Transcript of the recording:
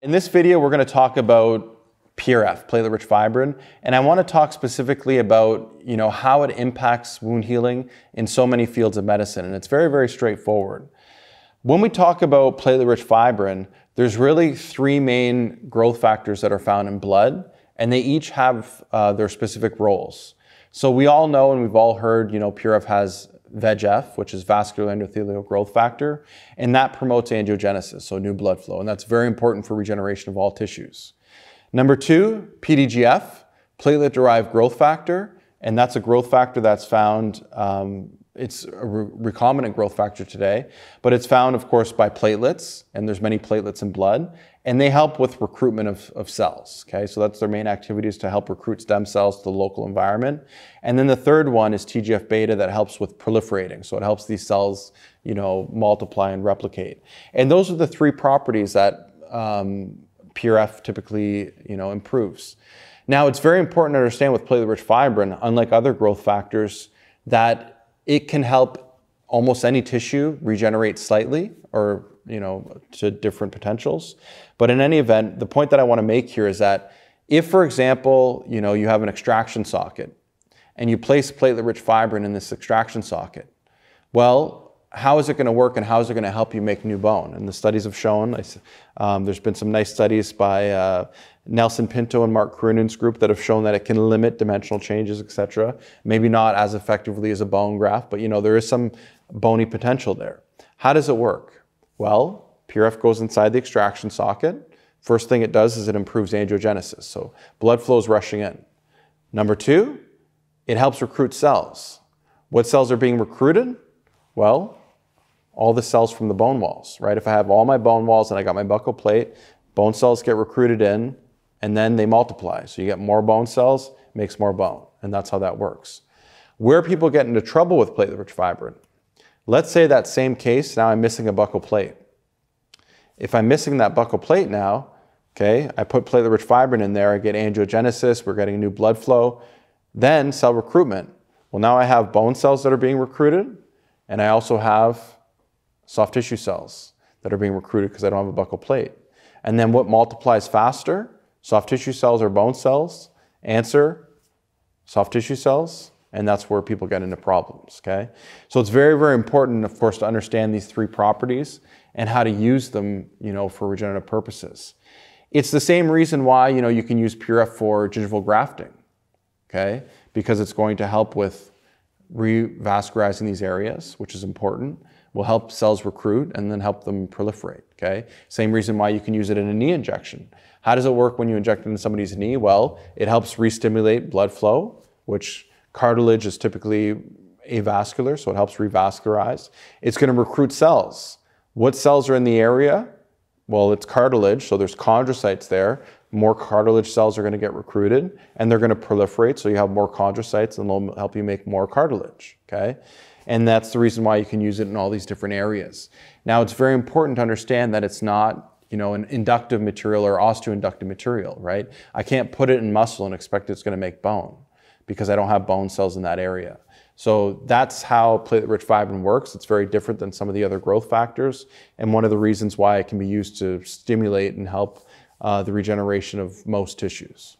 In this video, we're going to talk about PRF, platelet-rich fibrin, and I want to talk specifically about you know how it impacts wound healing in so many fields of medicine, and it's very very straightforward. When we talk about platelet-rich fibrin, there's really three main growth factors that are found in blood, and they each have uh, their specific roles. So we all know and we've all heard, you know, PRF has VEGF, which is vascular endothelial growth factor, and that promotes angiogenesis, so new blood flow, and that's very important for regeneration of all tissues. Number two, PDGF, platelet-derived growth factor, and that's a growth factor that's found, um, it's a re recombinant growth factor today, but it's found, of course, by platelets, and there's many platelets in blood, and they help with recruitment of, of cells. Okay, so that's their main activity is to help recruit stem cells to the local environment. And then the third one is TGF beta that helps with proliferating. So it helps these cells, you know, multiply and replicate. And those are the three properties that um, PRF typically, you know, improves. Now it's very important to understand with platelet-rich fibrin, unlike other growth factors, that it can help almost any tissue regenerate slightly or you know, to different potentials. But in any event, the point that I want to make here is that if, for example, you know, you have an extraction socket and you place platelet-rich fibrin in this extraction socket, well, how is it going to work and how is it going to help you make new bone? And the studies have shown, um, there's been some nice studies by uh, Nelson Pinto and Marc Quirynen's group that have shown that it can limit dimensional changes, etc. Maybe not as effectively as a bone graft, but you know, there is some bony potential there. How does it work? Well, PRF goes inside the extraction socket. First thing it does is it improves angiogenesis, so blood flow is rushing in. Number two, it helps recruit cells. What cells are being recruited? Well, all the cells from the bone walls, right? If I have all my bone walls and I got my buccal plate, bone cells get recruited in and then they multiply. So you get more bone cells, makes more bone, and that's how that works. Where people get into trouble with platelet-rich fibrin Let's say that same case, now I'm missing a buccal plate. If I'm missing that buccal plate now, okay, I put platelet-rich fibrin in there, I get angiogenesis, we're getting new blood flow, then cell recruitment. Well, now I have bone cells that are being recruited, and I also have soft tissue cells that are being recruited because I don't have a buccal plate. And then what multiplies faster? Soft tissue cells or bone cells? Answer, soft tissue cells and that's where people get into problems, okay? So it's very, very important, of course, to understand these three properties and how to use them, you know, for regenerative purposes. It's the same reason why, you know, you can use PRF for gingival grafting, okay? Because it's going to help with revascularizing these areas, which is important, will help cells recruit and then help them proliferate, okay? Same reason why you can use it in a knee injection. How does it work when you inject it into somebody's knee? Well, it helps re-stimulate blood flow, which Cartilage is typically avascular, so it helps revascularize. It's going to recruit cells. What cells are in the area? Well, it's cartilage, so there's chondrocytes there. More cartilage cells are going to get recruited, and they're going to proliferate, so you have more chondrocytes, and they'll help you make more cartilage, okay? And that's the reason why you can use it in all these different areas. Now, it's very important to understand that it's not you know, an inductive material or osteoinductive material, right? I can't put it in muscle and expect it's going to make bone because I don't have bone cells in that area. So that's how platelet-rich fibrin works. It's very different than some of the other growth factors, and one of the reasons why it can be used to stimulate and help uh, the regeneration of most tissues.